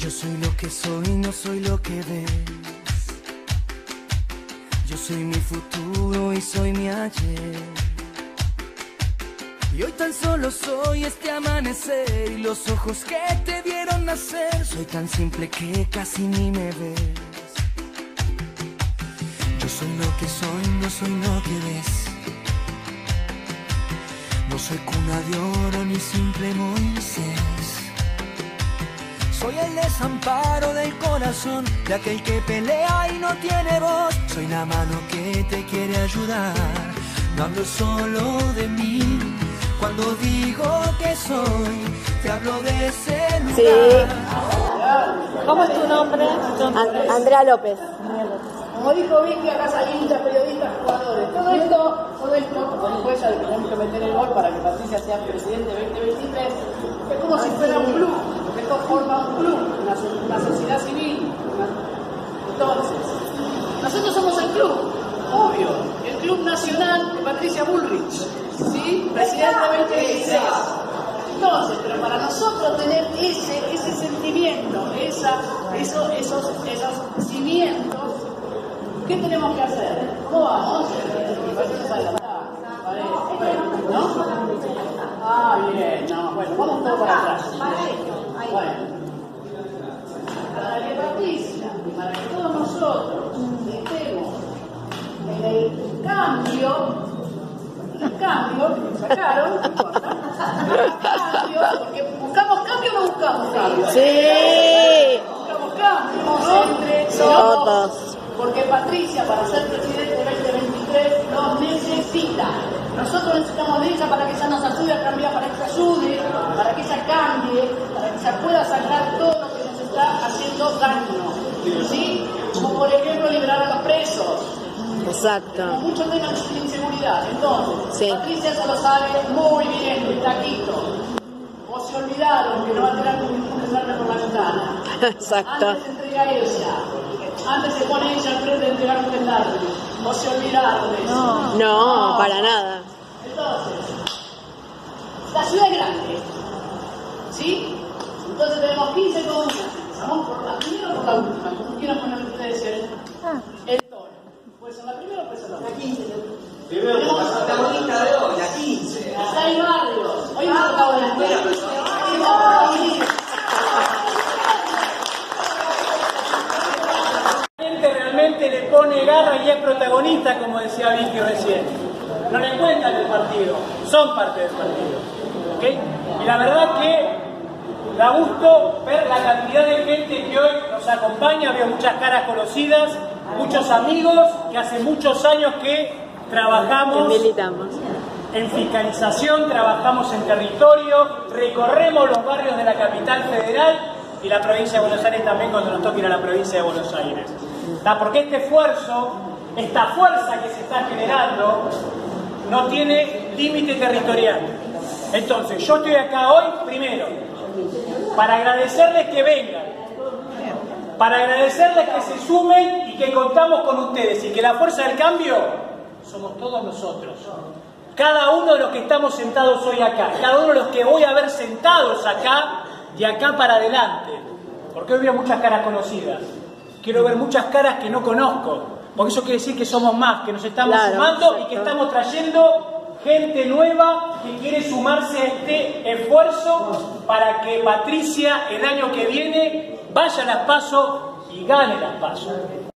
Yo soy lo que soy, no soy lo que ves. Yo soy mi futuro y soy mi ayer. Y hoy tan solo soy este amanecer y los ojos que te vieron nacer. Soy tan simple que casi ni me ves. Yo soy lo que soy, no soy lo que ves. No soy cuna de oro ni simple Moisés. Soy el desamparo del corazón de aquel que pelea y no tiene voz. Soy la mano que te quiere ayudar. No hablo solo de mí. Cuando digo que soy, te hablo de ese lugar. Sí. ¿Cómo es tu nombre? An- Andrea López. Como dijo Vicky, acá hay hinchas, periodistas, jugadores. Todo esto, todo esto, como dijo ella, tenemos que meter el gol para que Patricia sea presidente 2023, es como si fuera un club, esto forma un club, una, so- una sociedad civil. una- Entonces, nosotros somos el club, obvio, el club nacional de Patricia Bullrich, ¿sí? Presidente 2026. Entonces, pero para nosotros tener ese, ese sentimiento, esa, eso, esos, esos cimientos, ¿qué tenemos que hacer? ¿Cómo vamos? ¿no? Ah, bien, no, bueno, vamos todos para atrás. Bueno, para que Patricia, para que todos nosotros estemos en el cambio, el cambio que nos sacaron, cambio, porque buscamos cambio o no buscamos cambio. Sí. Buscamos cambio entre todos. Porque Patricia, para ser presidente 2023, nos necesita. Nosotros necesitamos de ella para que ella nos ayude a cambiar, para que ella ayude, para que ella cambie, ella pueda sacar todo lo que nos está haciendo daño. ¿Sí? Como por ejemplo liberar a los presos, Exacto. mucho temas de inseguridad. Entonces, Sí. Patricia ya lo sabe muy bien, muy taquito. O se olvidaron que no va a tirar ningún desarme por la ventana. Exacto. Antes se entrega ella. Antes se pone ella al frente de entregar un pendarme. O se olvidaron de eso. No, para nada. Entonces, la ciudad es grande. ¿Sí? Entonces tenemos 15 comunas. Empezamos por la primera o por la última. Como quieran poner ustedes el, el tono. ¿Puede ser la primera o puede ser la última? La 15. Primero, como protagonista de hoy, la 15. Seis barrios. Hoy me tocaba la gente realmente le pone garra y es protagonista, como decía Vicky recién. No le cuentan el partido, son parte del partido. ¿ok? Y la verdad que da gusto ver la cantidad de gente que hoy nos acompaña, veo muchas caras conocidas, muchos amigos que hace muchos años que trabajamos en fiscalización, trabajamos en territorio, recorremos los barrios de la capital federal y la provincia de Buenos Aires también cuando nos toque ir a la provincia de Buenos Aires. ¿Está? Porque este esfuerzo, esta fuerza que se está generando, no tiene límite territorial. Entonces, yo estoy acá hoy, primero, para agradecerles que vengan, para agradecerles que se sumen y que contamos con ustedes y que la fuerza del cambio somos todos nosotros. Cada uno de los que estamos sentados hoy acá, cada uno de los que voy a ver sentados acá, de acá para adelante, porque hoy veo muchas caras conocidas, quiero ver muchas caras que no conozco, porque eso quiere decir que somos más, que nos estamos Claro, sumando y que estamos trayendo gente nueva que quiere sumarse a este esfuerzo para que Patricia el año que viene vaya a las pasos y gane las pasos.